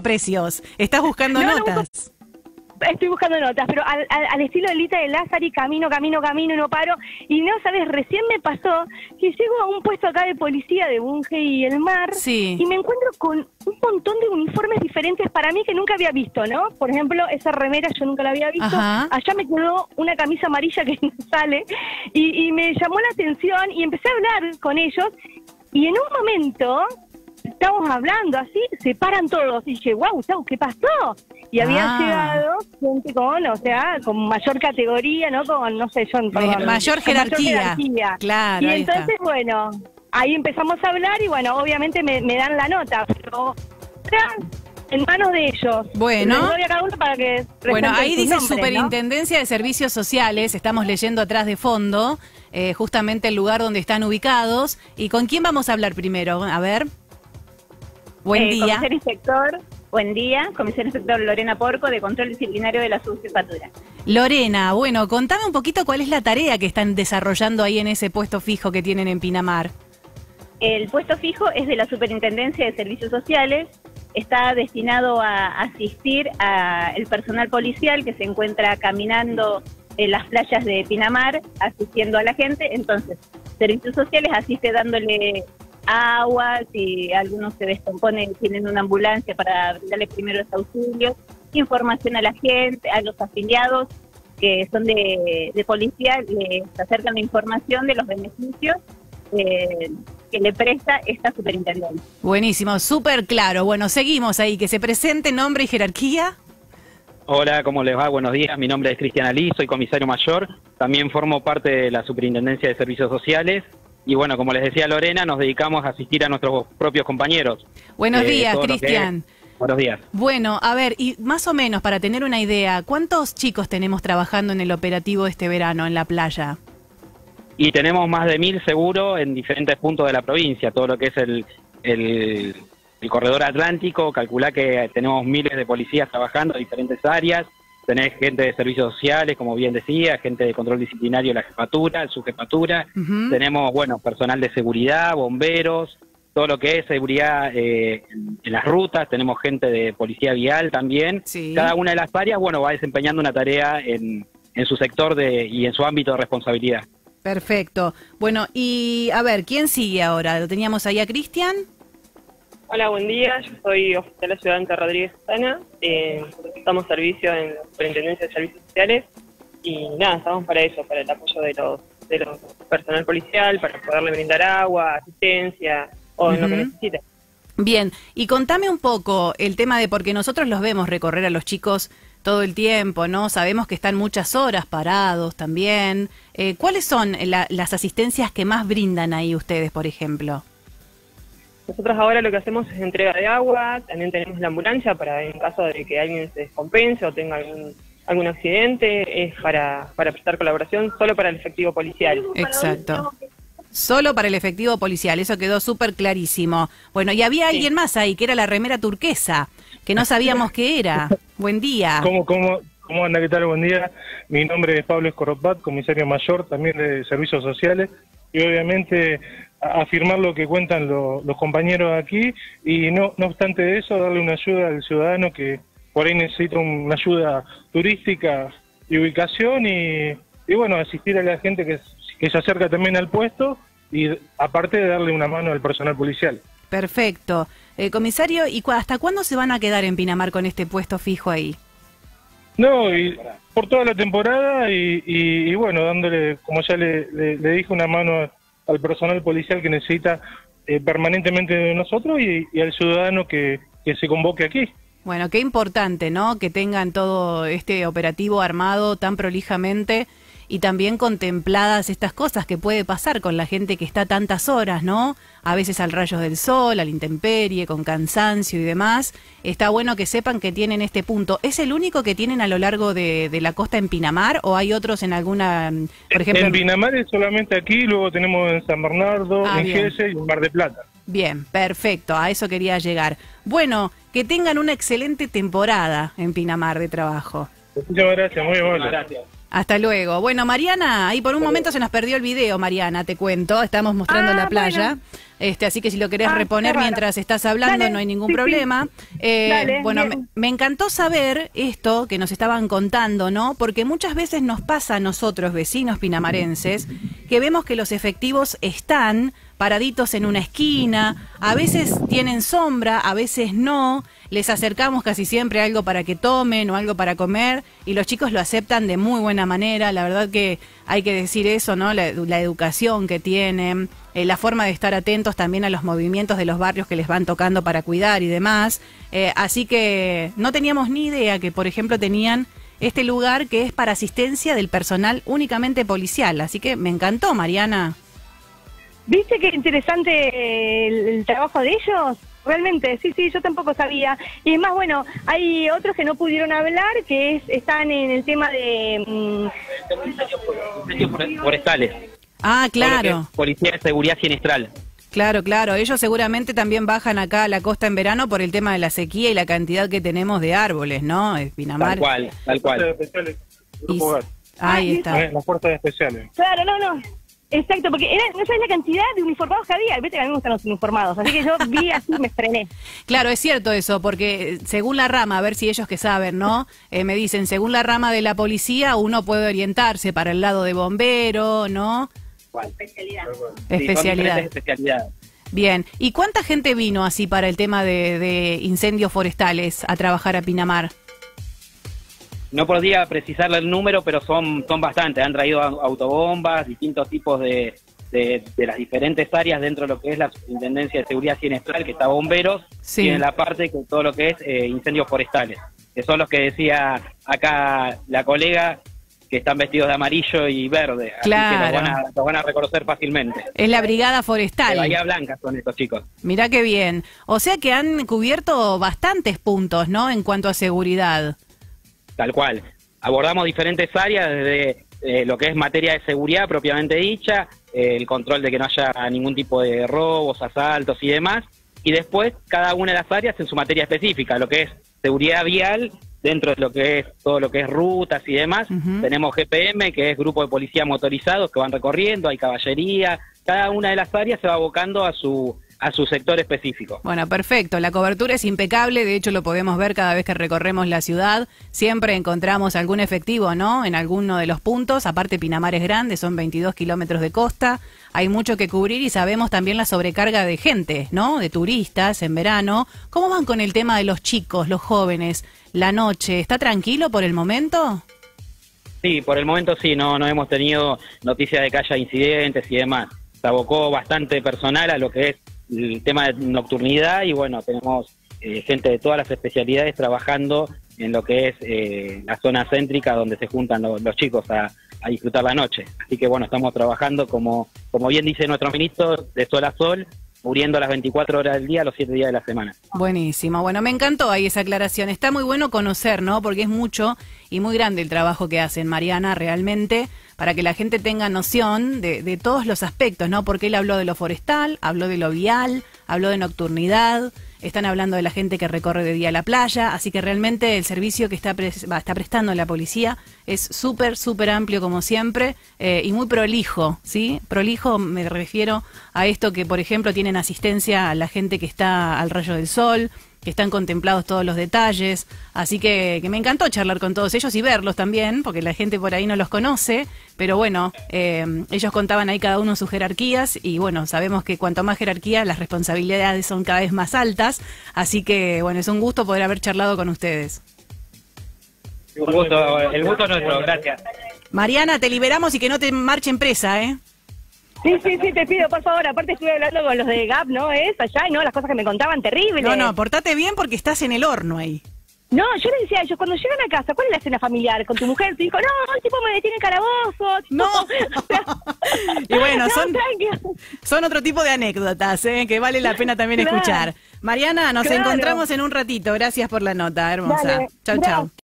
precios. Estás buscando No, no, notas. Estoy buscando notas, pero al, al- al estilo de Lita de Lázari, camino, camino, camino y no paro. Y no, ¿sabes? Recién me pasó que llego a un puesto acá de policía de Bunge y el mar Sí. y me encuentro con un montón de uniformes diferentes para mí que nunca había visto, ¿no? Por ejemplo, esa remera yo nunca la había visto. Ajá. Allá me quedó una camisa amarilla que no sale y, y me llamó la atención y empecé a hablar con ellos y en un momento estábamos hablando así, se paran todos y dije, wow, Gustavo, ¿qué pasó? Y había Ah. llegado gente con, o sea, con mayor categoría, ¿no? Con, no sé, yo... perdón, mayor con jerarquía. Claro, Y ahí entonces, bueno, ahí empezamos a hablar y bueno, obviamente me, me dan la nota, pero en manos de ellos. Bueno. Les doy a cada uno para que Bueno, ahí dice. Superintendencia de Servicios Sociales, estamos leyendo atrás de fondo, eh, justamente el lugar donde están ubicados. ¿Y con quién vamos a hablar primero? A ver. Buen Eh, día. Comisario Inspector, buen día. Comisario Inspector Lorena Porco, de Control Disciplinario de la Subjefatura. Lorena, bueno, contame un poquito cuál es la tarea que están desarrollando ahí en ese puesto fijo que tienen en Pinamar. El puesto fijo es de la Superintendencia de Servicios Sociales. Está destinado a asistir al personal policial que se encuentra caminando en las playas de Pinamar, asistiendo a la gente. Entonces, Servicios Sociales asiste dándole agua, si algunos se descomponen, tienen una ambulancia para brindarle primeros auxilios, información a la gente, a los afiliados que son de, de policía, les acercan la información de los beneficios eh, que le presta esta superintendencia. Buenísimo, súper claro. Bueno, seguimos ahí, que se presente nombre y jerarquía. Hola, ¿cómo les va? Buenos días. Mi nombre es Cristian Ali, soy comisario mayor. También formo parte de la Superintendencia de Servicios Sociales. Y bueno, como les decía Lorena, nos dedicamos a asistir a nuestros propios compañeros. Buenos Eh, días, Cristian. Buenos días. Bueno, a ver, y más o menos para tener una idea, ¿cuántos chicos tenemos trabajando en el operativo este verano en la playa? Y tenemos más de mil seguro en diferentes puntos de la provincia, todo lo que es el, el, el corredor atlántico, calculá que tenemos miles de policías trabajando en diferentes áreas, tenés gente de servicios sociales, como bien decía, gente de control disciplinario, la jefatura, su jefatura, tenemos, bueno, personal de seguridad, bomberos, todo lo que es seguridad eh, en, en las rutas, tenemos gente de policía vial también, Sí. cada una de las áreas, bueno, va desempeñando una tarea en, en su sector de, y en su ámbito de responsabilidad. Perfecto. Bueno, y a ver, ¿quién sigue ahora? ¿Lo teníamos ahí a Cristian? Hola, buen día. Yo soy oficial ayudante Rodríguez Sana. Eh, damos servicio en la Superintendencia de Servicios Sociales y nada, estamos para eso, para el apoyo de los, de los personal policial, para poderle brindar agua, asistencia o en lo que necesite. Bien, y contame un poco el tema de, porque nosotros los vemos recorrer a los chicos todo el tiempo, ¿no? Sabemos que están muchas horas parados también. Eh, ¿Cuáles son la- las asistencias que más brindan ahí ustedes, por ejemplo? Nosotros ahora lo que hacemos es entrega de agua, también tenemos la ambulancia para en caso de que alguien se descompense o tenga algún algún accidente, es para, para prestar colaboración solo para el efectivo policial. Exacto. Solo para el efectivo policial, eso quedó súper clarísimo. Bueno, y había alguien más ahí, que era la remera turquesa, que no sabíamos qué era. Buen día. ¿Cómo, cómo, ¿Cómo anda? ¿Qué tal? Buen día. Mi nombre es Pablo Escorropat, comisario mayor también de Servicios Sociales. Y obviamente afirmar lo que cuentan lo- los compañeros aquí y no, no obstante eso, darle una ayuda al ciudadano que por ahí necesita una ayuda turística y ubicación y, y bueno, asistir a la gente que, que se acerca también al puesto y aparte de darle una mano al personal policial. Perfecto. Eh, comisario, ¿y cu- hasta cuándo se van a quedar en Pinamar con este puesto fijo ahí? No, y por toda la temporada y, y- y bueno, dándole, como ya le, le- le dije, una mano al personal policial que necesita eh, permanentemente de nosotros y, y al ciudadano que, que se convoque aquí. Bueno, qué importante, ¿no? Que tengan todo este operativo armado tan prolijamente y también contempladas estas cosas que puede pasar con la gente que está tantas horas, ¿no? A veces al rayos del sol, al intemperie, con cansancio y demás. Está bueno que sepan que tienen este punto. ¿Es el único que tienen a lo largo de, de la costa en Pinamar o hay otros en alguna, mm, por ejemplo? en Pinamar es solamente aquí, luego tenemos en San Bernardo, Ah, en bien. Gese y en Mar de Plata. Bien, perfecto, a eso quería llegar. Bueno, que tengan una excelente temporada en Pinamar de trabajo. Muchísimas gracias, muy amable. Gracias. Hasta luego. Bueno, Mariana, ahí por un momento se nos perdió el video, Mariana, te cuento. Estamos mostrando Ah, la playa. bueno. Este, así que si lo querés Ah, reponer mientras estás hablando, Dale, no hay ningún sí, sí. problema. Eh, Dale, bueno, me encantó saber esto que nos estaban contando, ¿no? Porque muchas veces nos pasa a nosotros, vecinos pinamarenses, que vemos que los efectivos están paraditos en una esquina, a veces tienen sombra, a veces no, les acercamos casi siempre algo para que tomen o algo para comer y los chicos lo aceptan de muy buena manera, la verdad que hay que decir eso, ¿no? La, la educación que tienen, eh, la forma de estar atentos también a los movimientos de los barrios que les van tocando para cuidar y demás. Eh, así que no teníamos ni idea que, por ejemplo, tenían este lugar que es para asistencia del personal únicamente policial. Así que me encantó, Mariana. ¿Viste qué interesante el, el trabajo de ellos? Realmente, sí, sí, yo tampoco sabía. Y es más, bueno, hay otros que no pudieron hablar, que es, están en el tema de... mm, forestales. Ah, claro, Policía de Seguridad Sinestral. claro, claro. Ellos seguramente también bajan acá a la costa en verano por el tema de la sequía y la cantidad que tenemos de árboles, ¿no? Es Pinamar. Tal cual, tal Fuerzas cual. especiales, Grupo. Ahí Ah, está. Eh, Las fuerzas especiales. Claro, no, no. Exacto, porque era, no sabes la cantidad de uniformados que había. Viste que a mí me gustan los uniformados, así que yo vi así y me frené. Claro, es cierto eso, porque eh, según la rama, a ver si ellos que saben, ¿no? Eh, me dicen, según la rama de la policía, uno puede orientarse para el lado de bombero, ¿no? Especialidad. Sí, son Especialidad. diferentes especialidades. Bien. ¿Y cuánta gente vino así para el tema de, de incendios forestales a trabajar a Pinamar? No podría precisarle el número, pero son, son bastantes. Han traído au- autobombas, distintos tipos de, de, de las diferentes áreas dentro de lo que es la Superintendencia de Seguridad Sinestral, que está bomberos, Sí. tiene la parte que todo lo que es eh, incendios forestales, que son los que decía acá la colega, que están vestidos de amarillo y verde. Así que Claro. los van, a, los van a reconocer fácilmente. Es la Brigada De Forestal. Bahía Blanca son estos chicos. Mirá qué bien. O sea que han cubierto bastantes puntos, ¿no? En cuanto a seguridad. Tal cual. Abordamos diferentes áreas, desde eh, lo que es materia de seguridad propiamente dicha, eh, el control de que no haya ningún tipo de robos, asaltos y demás, y después cada una de las áreas en su materia específica, lo que es seguridad vial, dentro de lo que es todo lo que es rutas y demás, tenemos GPM, que es grupo de policía motorizados que van recorriendo, hay caballería, cada una de las áreas se va abocando a su a su sector específico. Bueno, perfecto. La cobertura es impecable. De hecho, lo podemos ver cada vez que recorremos la ciudad. Siempre encontramos algún efectivo, ¿no? En alguno de los puntos. Aparte, Pinamar es grande, son 22 kilómetros de costa. Hay mucho que cubrir y sabemos también la sobrecarga de gente, ¿no? De turistas en verano. ¿Cómo van con el tema de los chicos, los jóvenes? La noche, ¿está tranquilo por el momento? Sí, por el momento sí, no, no hemos tenido noticias de que haya incidentes y demás. Se abocó bastante personal a lo que es el tema de nocturnidad y bueno, tenemos eh, gente de todas las especialidades trabajando en lo que es eh, la zona céntrica donde se juntan lo- los chicos a, disfrutar la noche. Así que bueno, estamos trabajando como, como bien dice nuestro ministro, de sol a sol, muriendo las 24 horas del día, los 7 días de la semana. Buenísimo. Bueno, me encantó ahí esa aclaración. Está muy bueno conocer, ¿no? Porque es mucho y muy grande el trabajo que hacen, Mariana, realmente, para que la gente tenga noción de, de todos los aspectos, ¿no? Porque él habló de lo forestal, habló de lo vial, habló de nocturnidad, están hablando de la gente que recorre de día la playa, así que realmente el servicio que está, está prestando la policía es súper, súper amplio como siempre eh, y muy prolijo, ¿sí? Prolijo me refiero a esto que, por ejemplo, tienen asistencia a la gente que está al rayo del sol, que están contemplados todos los detalles, así que, que me encantó charlar con todos ellos y verlos también, porque la gente por ahí no los conoce, pero bueno, eh, ellos contaban ahí cada uno sus jerarquías y bueno, sabemos que cuanto más jerarquía, las responsabilidades son cada vez más altas, así que bueno, es un gusto poder haber charlado con ustedes. Un gusto, el gusto es nuestro, gracias. Mariana, te liberamos y que no te marchen presa, ¿eh? Sí, sí, sí, te pido, por favor. Aparte estuve hablando con los de GAP, ¿no? Es allá, y no, las cosas que me contaban terribles. No, no, portate bien porque estás en el horno ahí. No, yo le decía a ellos, cuando llegan a casa, ¿cuál es la escena familiar? Con tu mujer, tu hijo, no, el tipo me detiene en calabozo. tipo, No. o sea, Y bueno, no, son-. Son otro tipo de anécdotas, ¿eh? que vale la pena también Claro. escuchar. Mariana, nos Claro. encontramos en un ratito. Gracias por la nota, hermosa. Dale, Chau, chau. gracias.